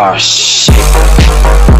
Oh, shit.